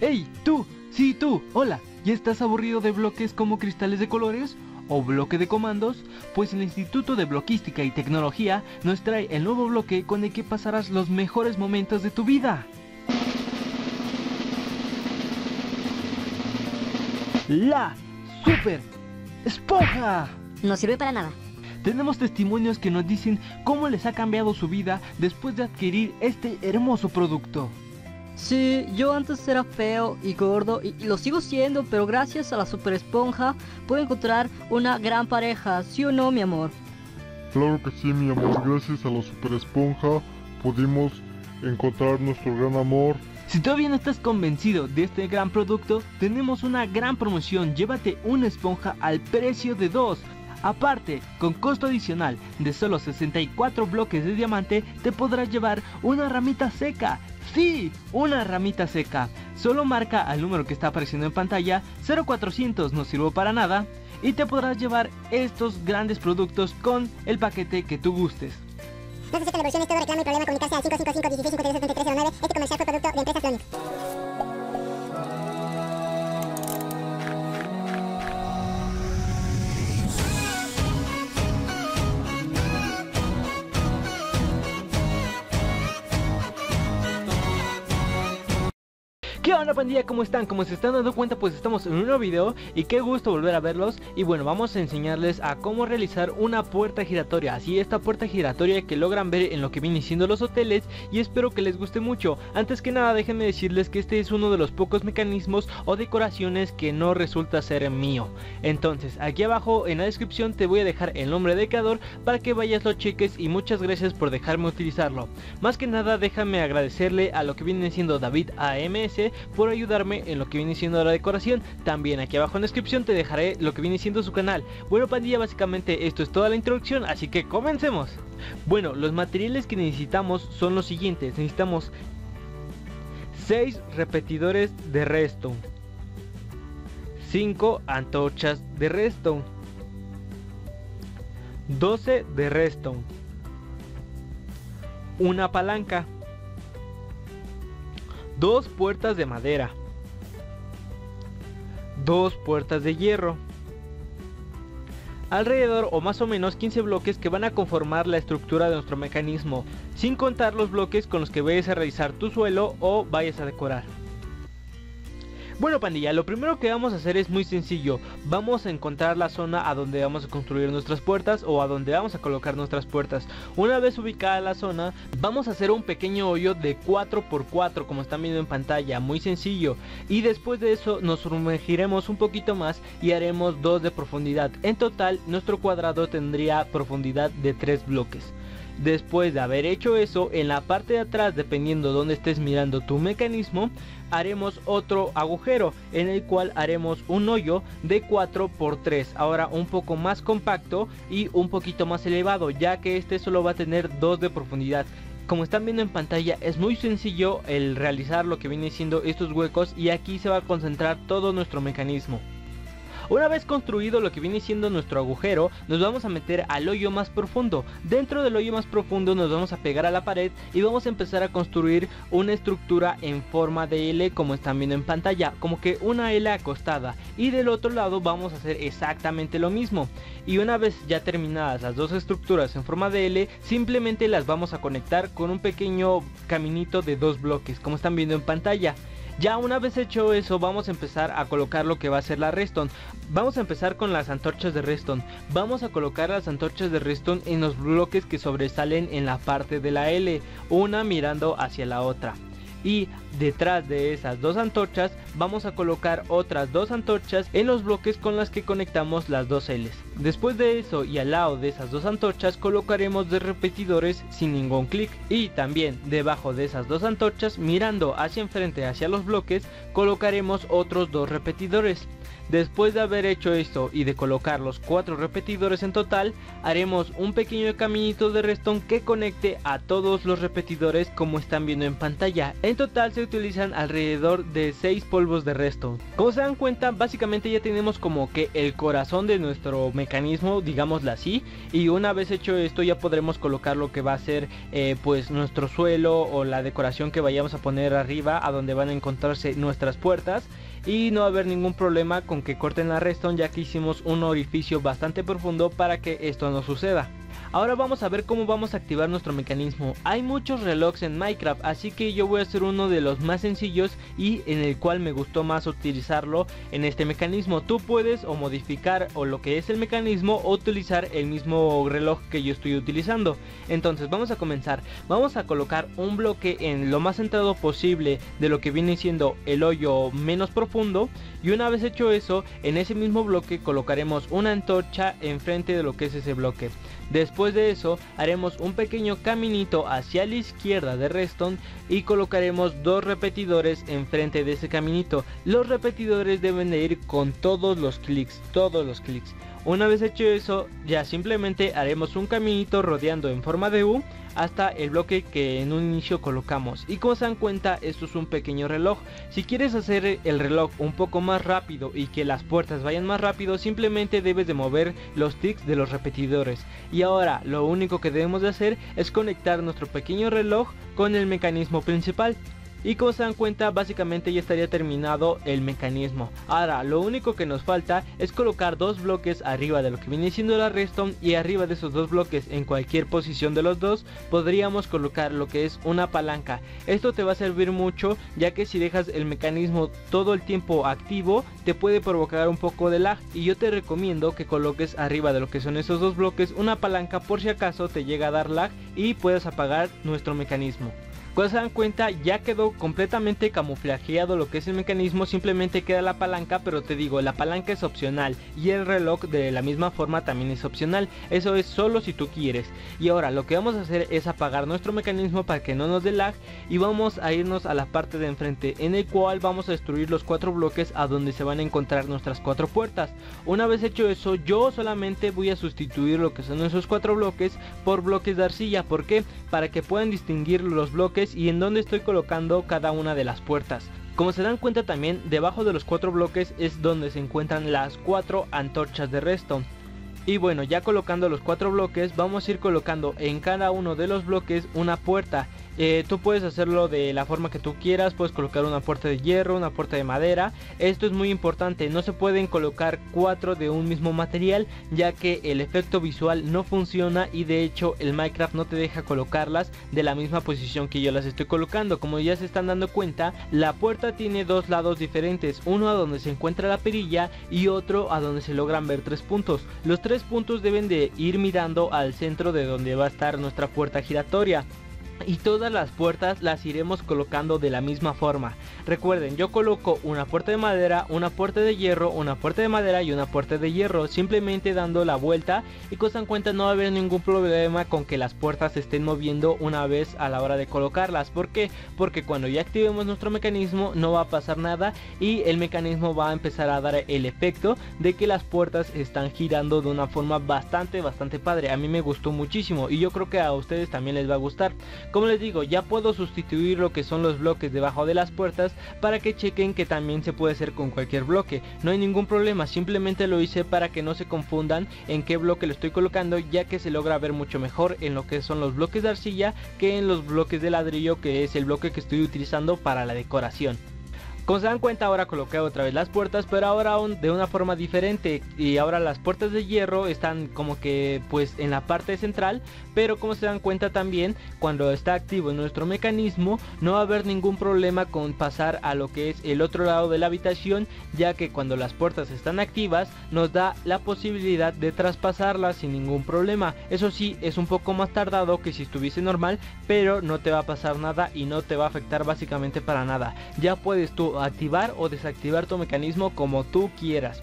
¡Hey, tú! Sí, tú, hola. ¿Ya estás aburrido de bloques como cristales de colores? ¿O bloque de comandos? Pues el Instituto de Bloquística y Tecnología nos trae el nuevo bloque con el que pasarás los mejores momentos de tu vida. La Super Esponja. No sirve para nada. Tenemos testimonios que nos dicen cómo les ha cambiado su vida después de adquirir este hermoso producto. Sí, yo antes era feo y gordo y, y lo sigo siendo, pero gracias a la super esponja puedo encontrar una gran pareja, ¿sí o no, mi amor? Claro que sí, mi amor. Gracias a la super esponja pudimos encontrar nuestro gran amor. Si todavía no estás convencido de este gran producto, tenemos una gran promoción. Llévate una esponja al precio de dos. Aparte, con costo adicional de solo 64 bloques de diamante, te podrás llevar una ramita seca. Sí, una ramita seca. Solo marca al número que está apareciendo en pantalla, 0400 no sirvo para nada, y te podrás llevar estos grandes productos con el paquete que tú gustes. No se acepta devoluciones, todo reclamo y problema comunicarse al 555 16 53 7309. Comercial fue producto de Empresa Flonix. ¿Qué onda pandilla? ¿Cómo están? Como se están dando cuenta pues estamos en un nuevo video y qué gusto volver a verlos y bueno vamos a enseñarles a cómo realizar una puerta giratoria Así esta puerta giratoria que logran ver en lo que vienen siendo los hoteles y espero que les guste mucho Antes que nada déjenme decirles que este es uno de los pocos mecanismos o decoraciones que no resulta ser mío Entonces aquí abajo en la descripción te voy a dejar el nombre del creador para que vayas lo cheques y muchas gracias por dejarme utilizarlo Más que nada déjame agradecerle a lo que viene siendo David AMS por ayudarme en lo que viene siendo la decoración. También aquí abajo en descripción te dejaré lo que viene siendo su canal. Bueno pandilla, básicamente esto es toda la introducción, así que comencemos. Bueno, los materiales que necesitamos son los siguientes. Necesitamos 6 repetidores de redstone. 5 antorchas de redstone. 12 de redstone. Una palanca dos puertas de madera, dos puertas de hierro, alrededor o más o menos 15 bloques que van a conformar la estructura de nuestro mecanismo, sin contar los bloques con los que vayas a realizar tu suelo o vayas a decorar. Bueno pandilla, lo primero que vamos a hacer es muy sencillo, vamos a encontrar la zona a donde vamos a construir nuestras puertas o a donde vamos a colocar nuestras puertas. Una vez ubicada la zona, vamos a hacer un pequeño hoyo de 4x4 como están viendo en pantalla, muy sencillo. Y después de eso nos sumergiremos un poquito más y haremos 2 de profundidad. En total nuestro cuadrado tendría profundidad de 3 bloques. Después de haber hecho eso, en la parte de atrás, dependiendo donde estés mirando tu mecanismo, haremos otro agujero en el cual haremos un hoyo de 4 por 3 ahora un poco más compacto y un poquito más elevado ya que este solo va a tener 2 de profundidad. Como están viendo en pantalla es muy sencillo el realizar lo que viene siendo estos huecos y aquí se va a concentrar todo nuestro mecanismo una vez construido lo que viene siendo nuestro agujero, nos vamos a meter al hoyo más profundo. Dentro del hoyo más profundo nos vamos a pegar a la pared y vamos a empezar a construir una estructura en forma de L como están viendo en pantalla, como que una L acostada. Y del otro lado vamos a hacer exactamente lo mismo. Y una vez ya terminadas las dos estructuras en forma de L, simplemente las vamos a conectar con un pequeño caminito de dos bloques, como están viendo en pantalla. Ya una vez hecho eso vamos a empezar a colocar lo que va a ser la redstone. Vamos a empezar con las antorchas de redstone. Vamos a colocar las antorchas de redstone en los bloques que sobresalen en la parte de la L Una mirando hacia la otra y detrás de esas dos antorchas vamos a colocar otras dos antorchas en los bloques con las que conectamos las dos L's. Después de eso y al lado de esas dos antorchas colocaremos dos repetidores sin ningún clic y también debajo de esas dos antorchas mirando hacia enfrente hacia los bloques colocaremos otros dos repetidores. Después de haber hecho esto y de colocar los cuatro repetidores en total, haremos un pequeño caminito de redstone que conecte a todos los repetidores como están viendo en pantalla. En total se utilizan alrededor de 6 polvos de redstone. Como se dan cuenta, básicamente ya tenemos como que el corazón de nuestro mecanismo, digámoslo así, y una vez hecho esto ya podremos colocar lo que va a ser eh, pues nuestro suelo o la decoración que vayamos a poner arriba a donde van a encontrarse nuestras puertas y no va a haber ningún problema con que corten la redstone ya que hicimos un orificio bastante profundo para que esto no suceda. Ahora vamos a ver cómo vamos a activar nuestro mecanismo. Hay muchos relojes en Minecraft, así que yo voy a hacer uno de los más sencillos y en el cual me gustó más utilizarlo en este mecanismo. Tú puedes o modificar o lo que es el mecanismo o utilizar el mismo reloj que yo estoy utilizando. Entonces vamos a comenzar. Vamos a colocar un bloque en lo más centrado posible de lo que viene siendo el hoyo menos profundo y una vez hecho eso, en ese mismo bloque colocaremos una antorcha enfrente de lo que es ese bloque. Después de eso haremos un pequeño caminito hacia la izquierda de Redstone y colocaremos dos repetidores enfrente de ese caminito. Los repetidores deben de ir con todos los clics, todos los clics. Una vez hecho eso, ya simplemente haremos un caminito rodeando en forma de U hasta el bloque que en un inicio colocamos. Y como se dan cuenta, esto es un pequeño reloj. Si quieres hacer el reloj un poco más rápido y que las puertas vayan más rápido, simplemente debes de mover los ticks de los repetidores. Y ahora lo único que debemos de hacer es conectar nuestro pequeño reloj con el mecanismo principal. Y como se dan cuenta básicamente ya estaría terminado el mecanismo. Ahora lo único que nos falta es colocar dos bloques arriba de lo que viene siendo la redstone y arriba de esos dos bloques en cualquier posición de los dos podríamos colocar lo que es una palanca. Esto te va a servir mucho ya que si dejas el mecanismo todo el tiempo activo te puede provocar un poco de lag y yo te recomiendo que coloques arriba de lo que son esos dos bloques una palanca por si acaso te llega a dar lag y puedes apagar nuestro mecanismo. Cuando se dan cuenta ya quedó completamente camuflajeado lo que es el mecanismo, simplemente queda la palanca, pero te digo, la palanca es opcional y el reloj de la misma forma también es opcional, eso es solo si tú quieres. Y ahora lo que vamos a hacer es apagar nuestro mecanismo para que no nos dé lag y vamos a irnos a la parte de enfrente en el cual vamos a destruir los cuatro bloques a donde se van a encontrar nuestras cuatro puertas. Una vez hecho eso, yo solamente voy a sustituir lo que son esos cuatro bloques por bloques de arcilla, ¿por qué? Para que puedan distinguir los bloques y en dónde estoy colocando cada una de las puertas. Como se dan cuenta también, debajo de los cuatro bloques es donde se encuentran las cuatro antorchas de redstone. Y bueno, ya colocando los cuatro bloques, vamos a ir colocando en cada uno de los bloques una puerta. Eh, tú puedes hacerlo de la forma que tú quieras, puedes colocar una puerta de hierro, una puerta de madera. Esto es muy importante, no se pueden colocar cuatro de un mismo material ya que el efecto visual no funciona y de hecho el Minecraft no te deja colocarlas de la misma posición que yo las estoy colocando. Como ya se están dando cuenta, la puerta tiene dos lados diferentes, uno a donde se encuentra la perilla y otro a donde se logran ver tres puntos. Los tres puntos deben de ir mirando al centro de donde va a estar nuestra puerta giratoria y todas las puertas las iremos colocando de la misma forma. Recuerden, yo coloco una puerta de madera, una puerta de hierro, una puerta de madera y una puerta de hierro, simplemente dando la vuelta y cosa en cuenta no va a haber ningún problema con que las puertas se estén moviendo una vez a la hora de colocarlas. ¿Por qué? Porque cuando ya activemos nuestro mecanismo no va a pasar nada y el mecanismo va a empezar a dar el efecto de que las puertas están girando de una forma bastante bastante padre. A mí me gustó muchísimo y yo creo que a ustedes también les va a gustar. Como les digo, ya puedo sustituir lo que son los bloques debajo de las puertas para que chequen que también se puede hacer con cualquier bloque. No hay ningún problema, simplemente lo hice para que no se confundan en qué bloque lo estoy colocando ya que se logra ver mucho mejor en lo que son los bloques de arcilla que en los bloques de ladrillo que es el bloque que estoy utilizando para la decoración. Como se dan cuenta ahora coloqué otra vez las puertas pero ahora de una forma diferente. Y ahora las puertas de hierro están como que pues en la parte central. Pero como se dan cuenta también cuando está activo nuestro mecanismo no va a haber ningún problema con pasar a lo que es el otro lado de la habitación ya que cuando las puertas están activas nos da la posibilidad de traspasarlas sin ningún problema. Eso sí es un poco más tardado que si estuviese normal pero no te va a pasar nada y no te va a afectar básicamente para nada. Ya puedes tú activar o desactivar tu mecanismo como tú quieras.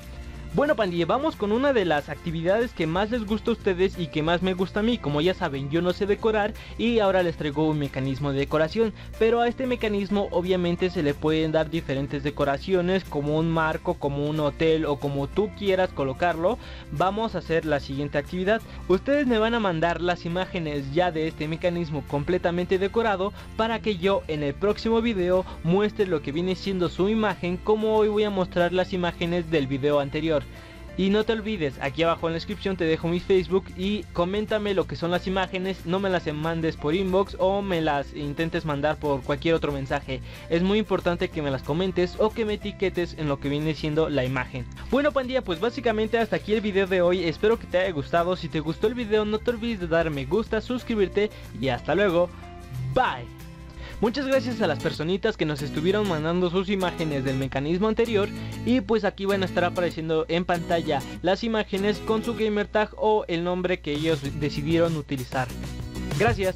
Bueno pandilla, vamos con una de las actividades que más les gusta a ustedes y que más me gusta a mí. Como ya saben, yo no sé decorar y ahora les traigo un mecanismo de decoración. Pero a este mecanismo obviamente se le pueden dar diferentes decoraciones como un marco, como un hotel o como tú quieras colocarlo. Vamos a hacer la siguiente actividad. Ustedes me van a mandar las imágenes ya de este mecanismo completamente decorado para que yo en el próximo video muestre lo que viene siendo su imagen como hoy voy a mostrar las imágenes del video anterior. Y no te olvides, aquí abajo en la descripción te dejo mi Facebook y coméntame lo que son las imágenes, no me las mandes por inbox o me las intentes mandar por cualquier otro mensaje. Es muy importante que me las comentes o que me etiquetes en lo que viene siendo la imagen. Bueno pandilla, pues básicamente hasta aquí el video de hoy, espero que te haya gustado, si te gustó el video no te olvides de dar me gusta, suscribirte y hasta luego, bye. Muchas gracias a las personitas que nos estuvieron mandando sus imágenes del mecanismo anterior y pues aquí van a estar apareciendo en pantalla las imágenes con su gamer tag o el nombre que ellos decidieron utilizar. Gracias.